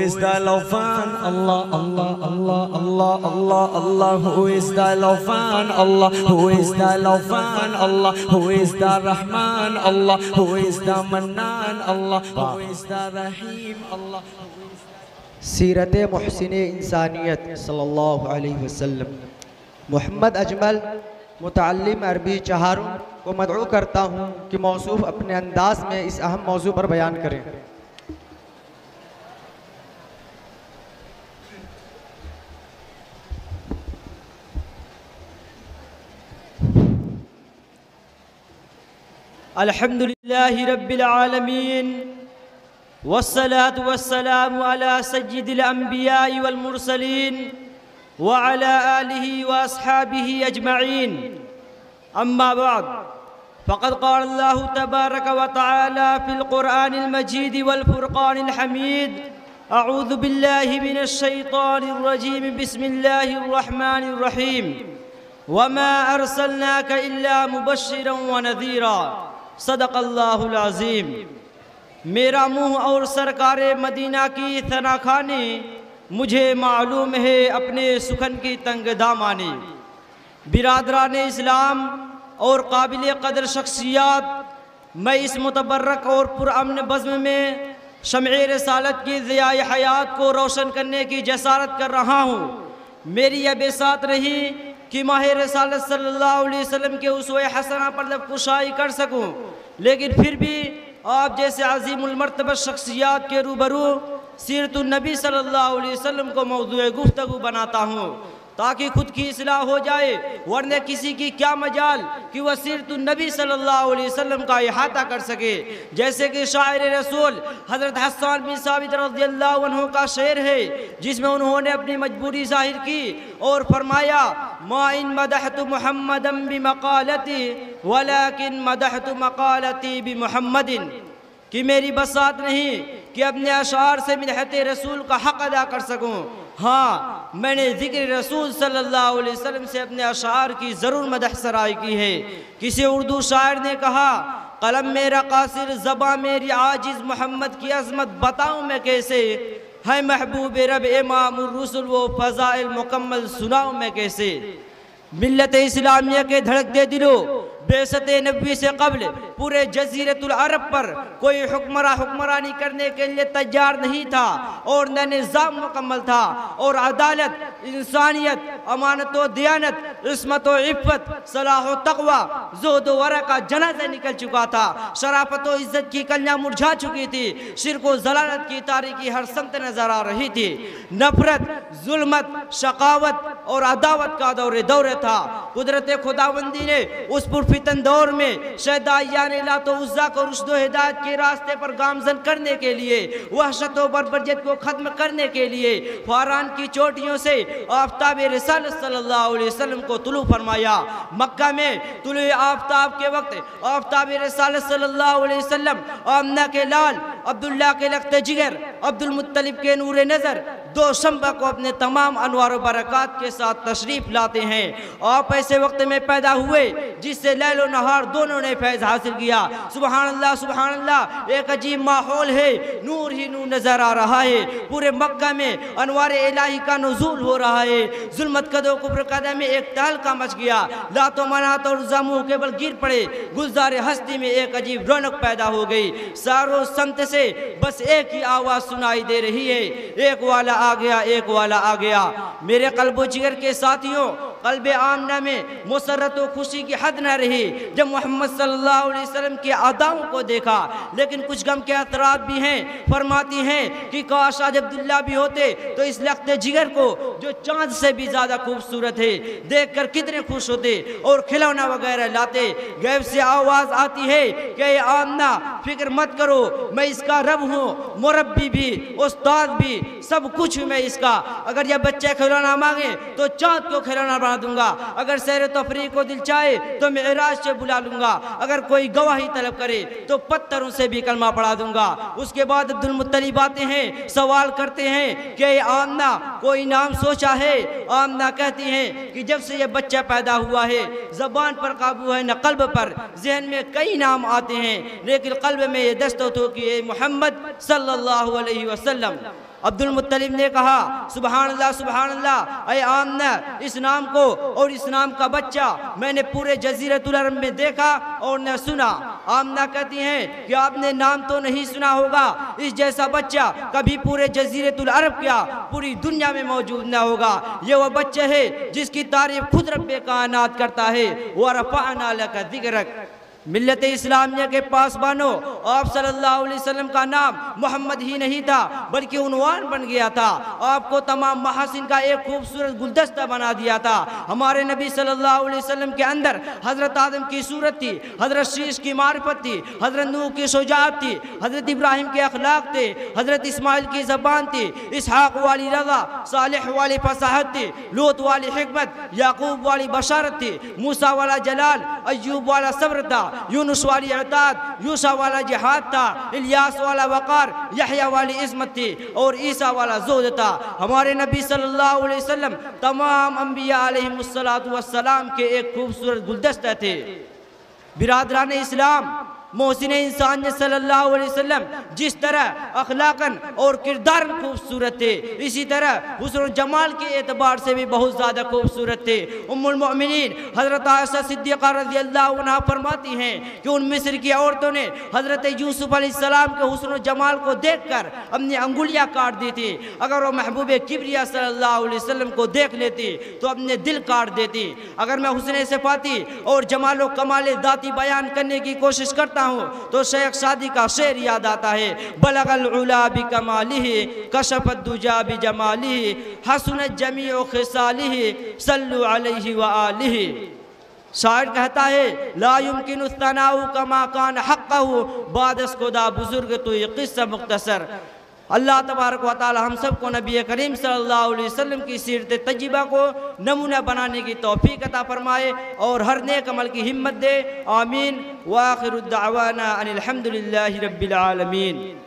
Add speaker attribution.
Speaker 1: is the Lofan? Allah, Allah, Allah, Allah, Allah, Allah. Who is the Lofan? Allah. Who is the Lofan? Allah. Who is the Rahman? Allah. Who is the Mannan? Allah. Who is the Rahim? Allah.
Speaker 2: سیرت محسن انسانیت صلی اللہ علیہ وسلم محمد اجمل متعلم عربی چہاروں کو مدعو کرتا ہوں کہ موصوف اپنے انداز میں اس اہم موضوع پر بیان کریں
Speaker 3: الحمد لله رب العالمين والصلاة والسلام على سيد الأنبياء والمرسلين وعلى آله وأصحابه أجمعين. أما بعد فقد قال الله تبارك وتعالى في القرآن المجيد والفرقان الحميد أعوذ بالله من الشيطان الرجيم بسم الله الرحمن الرحيم. وما أرسلناك إلا مبشرا ونذيرا. صدق اللہ العظیم۔ میرا منہ اور سرکار مدینہ کی ثناخانی مجھے معلوم ہے اپنے سخن کی تنگ دامانی برادران اسلام اور قابل قدر شخصیات، میں اس متبرک اور پرامن بزم میں شمع رسالت کی ضیاء حیات کو روشن کرنے کی جسارت کر رہا ہوں۔ میری یہ بے ساتھ رہی کہ ماہ رسالت صلی اللہ علیہ وسلم کے اسوہ حسنہ پر لب کشائی کر سکوں، لیکن پھر بھی آپ جیسے عظیم المرتبہ شخصیات کے روبرو سیرت النبی صلی اللہ علیہ وسلم کو موضوع گفتگو بناتا ہوں تاکہ خود کی اصلاح ہو جائے، ورنہ کسی کی کیا مجال کہ وہ سیرت النبی صلی اللہ علیہ وسلم کا احاطہ کر سکے۔ جیسے کہ شاعر رسول حضرت حسان بن ثابت رضی اللہ عنہ کا شعر ہے، جس میں انہوں نے اپنی مجبوری ظاہر کی اور فرمایا ما ان مدحت محمدا بمقالتی ولیکن مدحت مقالتی بمحمد. کہ میری بسات نہیں، کہ اپنے اشعار سے مدحت رسول کا حق ادا کر سکوں۔ ہاں میں نے ذکر رسول صلی اللہ علیہ وسلم سے اپنے اشعار کی ضرور مدح سرائی کی ہے۔ کسی اردو شاعر نے کہا، قلم میرا قاصر، زباں میری عاجز، محمد کی عظمت، بتاؤں میں کیسے؟ ہے محبوب رب امام الرسل، وہ فضائل مکمل سناؤں میں کیسے؟ ملت اسلامیہ کے دھڑک دے دلو، بیست نبی سے قبل پورے جزیرت العرب پر کوئی حکمرہ حکمرانی کرنے کے لیے تیار نہیں تھا اور نہ نظام مکمل تھا اور عدالت، انسانیت، امانت و دیانت، عصمت و عفت، صلاح و تقوی، زہد و ورع کا جنازہ نکل چکا تھا۔ شرافت و عزت کی کلیاں مرجھا چکی تھی۔ شرک و ضلالت کی تاریخی ہر سمت نظر آ رہی تھی۔ نفرت، ظلمت، شقاوت اور عداوت کا دور دور تھا۔ قدرت خداوندی نے اس پرفتن دور میں شہدائیان لات و عزا کو رشد و ہدایت کے راستے پر گامزن کرنے کے لیے وحشت و بربرجت کو ختم کرنے کے لیے فاران کی چوٹیوں سے آفتاب رسال صلی اللہ علیہ وسلم کو طلوع فرمایا۔ مکہ میں طلوع آفتاب کے وقت آفتاب رسال صلی اللہ علیہ وسلم آمنہ کے لال عبداللہ کے لخت جگر عبد المطلب کے نور نظر، دو شمبہ کو اپنے تمام انوار و برکات کے ساتھ تشریف لاتے ہیں۔ آپ ایسے وقت میں پیدا ہوئے جس سے لیل و نہار دونوں نے فیض حاصل کیا۔ سبحان اللہ سبحان اللہ، ایک عجیب ماحول ہے۔ نور ہی نور نظر آ رہا ہے۔ پورے مکہ میں انوار الہی کا نزول ہو رہا ہے۔ ظلمت قد و کبر قدم میں ایک تہل کا مچ گیا۔ لات و منات اور زمو کے بل گر پڑے۔ گلزار ہستی میں ایک عجیب رونق پیدا ہو گئی۔ ساروں سمت سے بس ایک ہی آواز سنائی دے رہی ہے۔ ایک والا آ گیا، ایک والا آ گیا۔ میرے قلب و جگر کے ساتھیوں قلب آمنہ میں مسرت و خوشی کی حد نہ رہی۔ جب محمد صلی اللہ علیہ وسلم کے عداؤں کو دیکھا، لیکن کچھ غم کے اثرات بھی ہیں، فرماتی ہیں کہ کاش آج عبداللہ بھی ہوتے تو اس لخت جگر کو جو چاند سے بھی زیادہ خوبصورت ہے، دیکھ کر کتنے خوش ہوتے اور کھلونا وغیرہ لاتے۔ غیب سے آواز آتی ہے کہ اے آمنہ، فکر مت کرو، میں اس کا رب ہوں، مربی بھی، استاد بھی، سب کچھ میں اس کا۔ اگر یہ بچے کھلونا مانگے تو چاند کو کھلونا بنا دوں گا۔ اگر سیر تفریح کو دل چاہے تو میں عراج سے بلا لوں گا۔ اگر کوئی گواہی طلب کرے تو پتھروں سے بھی کلمہ پڑھا دوں گا۔ اس کے بعد عبد المطلب آتے ہیں، سوال کرتے ہیں کہ آمنہ، کوئی نام سوچا ہے؟ آمنہ کہتی ہیں کہ جب سے یہ بچہ پیدا ہوا ہے، زبان پر قابو ہے، نہ قلب پر، ذہن میں کئی نام آتے ہیں، لیکن قلب میں یہ دست ہو کہ محمد صلی اللہ علیہ وسلم۔ عبد المطلب نے کہا سبحان اللہ سبحان اللہ اے آمنہ، اس نام کو اور اس نام کا بچہ میں نے پورے جزیرت العرب میں دیکھا اور نہ سنا۔ آمنہ کہتی ہیں کہ آپ نے نام تو نہیں سنا ہوگا، اس جیسا بچہ کبھی پورے جزیرت العرب کیا، پوری دنیا میں موجود نہ ہوگا۔ یہ وہ بچہ ہے جس کی تعریف خود رب کائنات کرتا ہے۔ وَرَفَعْنَا لَكَ ذِكْرَكَ۔ ملت اسلامیہ کے پاس بانو، آپ صلی اللہ علیہ وسلم کا نام محمد ہی نہیں تھا، بلکہ عنوان بن گیا تھا۔ آپ کو تمام محاسن کا ایک خوبصورت گلدستہ بنا دیا تھا۔ ہمارے نبی صلی اللہ علیہ وسلم کے اندر حضرت آدم کی صورت تھی، حضرت شیش کی معرفت تھی، حضرت نوح کی شجاعت تھی، حضرت ابراہیم کے اخلاق تھے، حضرت اسماعیل کی زبان تھی، اسحاق والی رضا، صالح والی فصاحت تھی لوت والی حکمت، یعقوب والی بشارت تھی، موسیٰ والا جلال، ایوب والا صبر تھا۔ یونس والی اعداد یوسا والا جہاد تھا، الیاس والا وقار، یحییٰ والی عظمت تھی اور عیسیٰ والا زہد تھا۔ ہمارے نبی صلی اللہ علیہ وسلم تمام انبیاء علیہ السلام کے ایک خوبصورت گلدستہ تھے۔ برادران اسلام محسن انسان صلی اللہ علیہ وسلم، جس طرح اخلاقاً اور کردار خوبصورت تھے، اسی طرح حسن و جمال کے اعتبار سے بھی بہت زیادہ خوبصورت تھے۔ ام المؤمنین، حضرت عائشہ صدیقہ رضی اللہ عنہ فرماتی ہیں کہ ان مصر کی عورتوں نے حضرت یوسف علیہ السلام کے حسن و جمال کو دیکھ کر اپنی انگلیاں کاٹ دی تھی۔ اگر وہ محبوب کبریہ صلی اللہ علیہ وسلم کو دیکھ لیتی تو اپنے دل کاٹ دیتی۔ اگر میں حسن صفاتی اور جمال و کمال ذاتی بیان کرنے کی کوشش کرتا ہوں تو شیخ سادی کا شعر یاد آتا ہے، بلغ العلا بکمالہ کشف الدجا بجمالہ حسن جمیع خصالہ صلو علیہ وآلہ شاعر کہتا ہے، لا يمکن الثناء کما کان حقہ بعد اس خدا بزرگ تو یہ قصہ مختصر اللہ تبارک و تعالی ہم سب کو نبی کریم صلی اللہ علیہ وسلم کی سیرت تجربہ کو نمونہ بنانے کی توفیق عطا فرمائے اور ہر نیک عمل کی ہمت دے. آمین. وآخر الدعوانا ان الحمدللہ رب العالمین.